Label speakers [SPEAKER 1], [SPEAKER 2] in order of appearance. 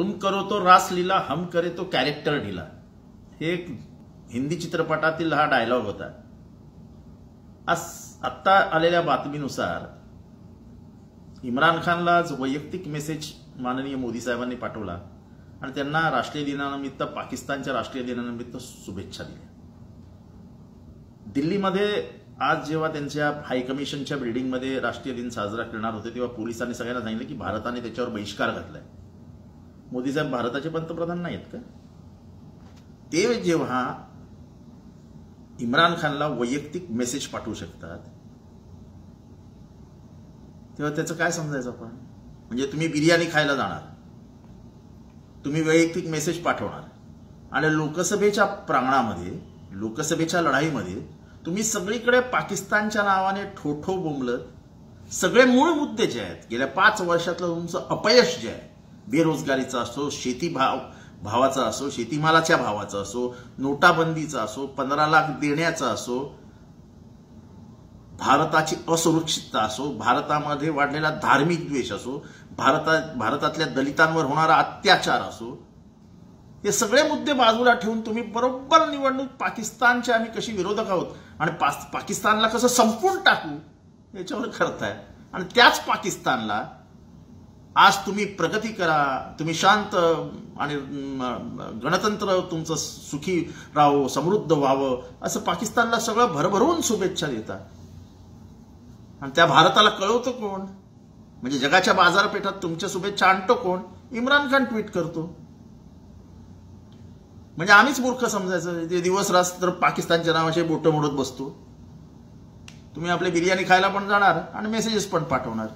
[SPEAKER 1] तुम करो तो रास लीला हम करे तो कॅरेक्टर ढिला। हे एक हिंदी चित्रपटातील हा डायलॉग होता. आज आत्ता आलेल्या बातमीनुसार इम्रान खानला आज वैयक्तिक मेसेज माननीय मोदी साहेबांनी पाठवला आणि त्यांना राष्ट्रीय दिनानिमित्त पाकिस्तानच्या राष्ट्रीय दिनानिमित्त शुभेच्छा दिल्या. दिल्लीमध्ये आज जेव्हा त्यांच्या हायकमिशनच्या बिल्डिंगमध्ये राष्ट्रीय दिन साजरा करणार होते तेव्हा पोलिसांनी सगळ्यांना सांगितलं की भारताने त्याच्यावर बहिष्कार घातलाय. मोदी साहेब भारताचे पंतप्रधान नाहीत का? ते जेव्हा इम्रान खानला वैयक्तिक मेसेज पाठवू शकतात तेव्हा त्याचं काय समजायचं आपण? म्हणजे तुम्ही बिर्याणी खायला जाणार. तुम्ही वैयक्तिक मेसेज पाठवणार. आणि लोकसभेच्या प्रांगणामध्ये लोकसभेच्या लढाईमध्ये तुम्ही सगळीकडे पाकिस्तानच्या नावाने ठोठो बोंबलत सगळे मूळ मुद्दे जे आहेत गेल्या पाच वर्षातलं तुमचं अपयश जे आहे बेरोजगारीचा असो शेती भाव भावाचा असो शेतीमालाच्या भावाचा असो नोटाबंदीचा असो पंधरा लाख देण्याचा असो भारताची असुरक्षितता असो भारतामध्ये वाढलेला धार्मिक द्वेष असो भारतात भारतातल्या दलितांवर होणारा अत्याचार असो हे सगळे मुद्दे बाजूला ठेवून तुम्ही बरोबर निवडणूक पाकिस्तानच्या आम्ही कशी विरोधक आहोत? आणि पाकिस्तानला कसं संपून टाकू? याच्यावर करताय. आणि त्याच पाकिस्तानला आज तुम्ही प्रगती करा तुम्ही शांत आणि गणतंत्र तुमचं सुखी राहावं समृद्ध व्हावं असं पाकिस्तानला सगळं भरभरून शुभेच्छा देतात. आणि त्या भारताला कळवतो कोण? म्हणजे जगाच्या बाजारपेठात तुमच्या शुभेच्छा आणतो कोण? इम्रान खान ट्विट करतो. म्हणजे आम्हीच मूर्ख समजायचं ते दिवस रात्र पाकिस्तानच्या नावाचे बोटं मोडत बसतो. तुम्ही आपले बिर्याणी खायला पण जाणार आणि मेसेजेस पण पाठवणार.